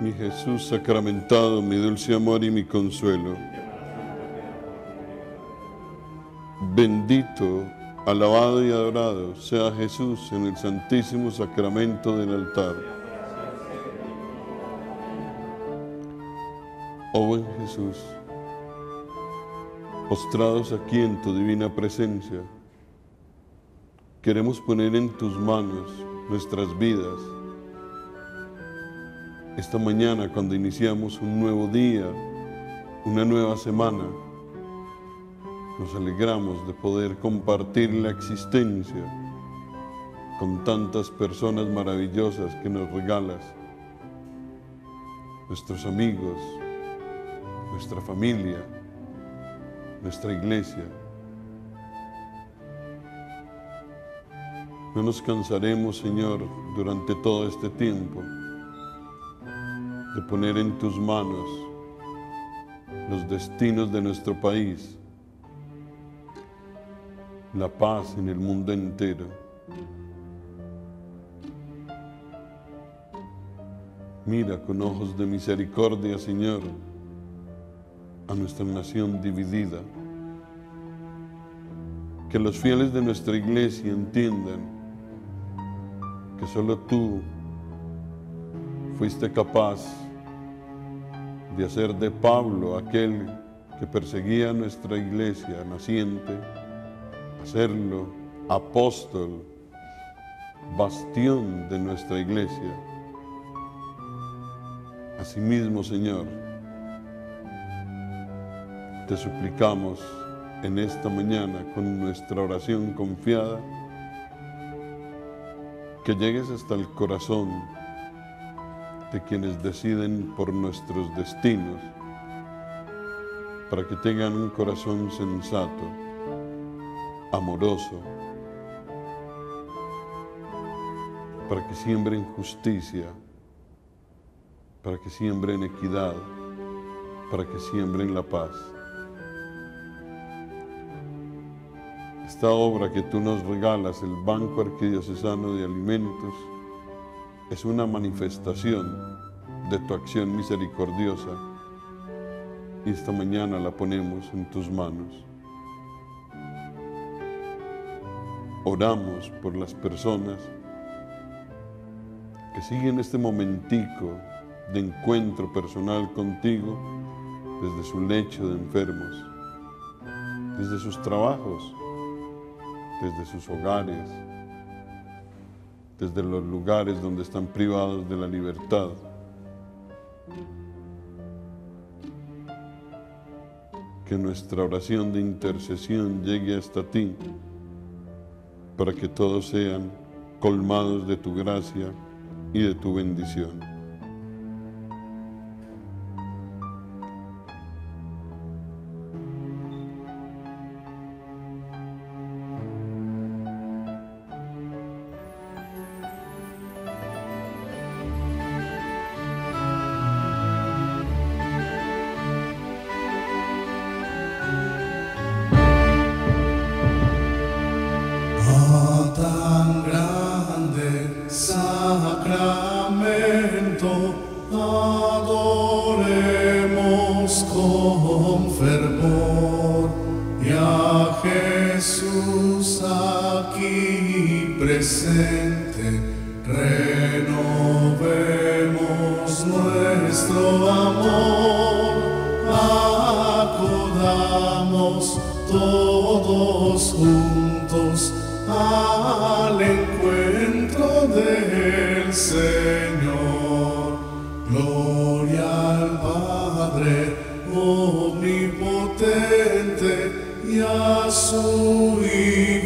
Mi Jesús sacramentado, mi dulce amor y mi consuelo. Bendito, alabado y adorado sea Jesús en el santísimo sacramento del altar. Oh buen Jesús, postrados aquí en tu divina presencia, queremos poner en tus manos nuestras vidas. Esta mañana cuando iniciamos un nuevo día, una nueva semana, nos alegramos de poder compartir la existencia con tantas personas maravillosas que nos regalas, nuestros amigos, nuestra familia, nuestra iglesia. No nos cansaremos, Señor, durante todo este tiempo de poner en tus manos los destinos de nuestro país, la paz en el mundo entero. Mira con ojos de misericordia, Señor, a nuestra nación dividida. Que los fieles de nuestra iglesia entiendan que solo tú fuiste capaz de hacer de Pablo aquel que perseguía nuestra iglesia naciente, hacerlo apóstol, bastión de nuestra iglesia. Asimismo, Señor, te suplicamos en esta mañana con nuestra oración confiada que llegues hasta el corazón de quienes deciden por nuestros destinos para que tengan un corazón sensato, amoroso, para que siembren justicia, para que siembren equidad, para que siembren la paz. Esta obra que tú nos regalas, el Banco Arquidiocesano de Alimentos, es una manifestación de tu acción misericordiosa y esta mañana la ponemos en tus manos. Oramos por las personas que siguen este momentico de encuentro personal contigo desde su lecho de enfermos, desde sus trabajos, desde sus hogares, desde los lugares donde están privados de la libertad. Que nuestra oración de intercesión llegue hasta ti para que todos sean colmados de tu gracia y de tu bendición. Aquí presente, renovemos nuestro amor, acudamos todos juntos al encuentro del Señor. Gloria al Padre omnipotente y a su Hijo.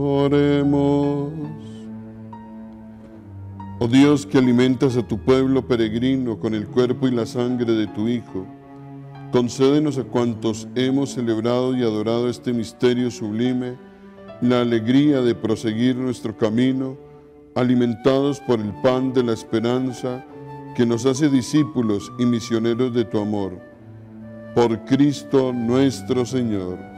Oremos. Oh Dios que alimentas a tu pueblo peregrino con el cuerpo y la sangre de tu Hijo, concédenos a cuantos hemos celebrado y adorado este misterio sublime la alegría de proseguir nuestro camino, alimentados por el pan de la esperanza que nos hace discípulos y misioneros de tu amor. Por Cristo nuestro Señor.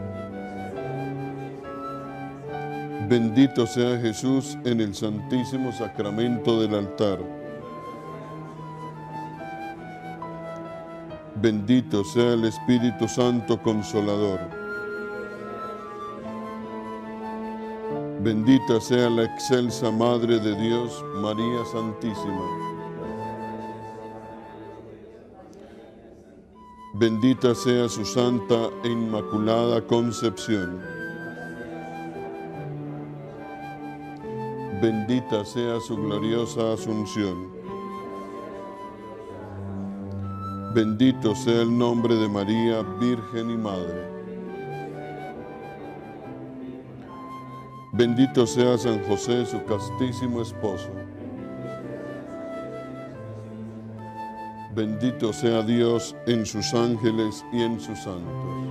Bendito sea Jesús en el santísimo sacramento del altar. Bendito sea el Espíritu Santo Consolador. Bendita sea la excelsa Madre de Dios, María Santísima. Bendita sea su santa e inmaculada concepción. Bendita sea su gloriosa asunción. Bendito sea el nombre de María, Virgen y Madre. Bendito sea San José, su castísimo esposo. Bendito sea Dios en sus ángeles y en sus santos.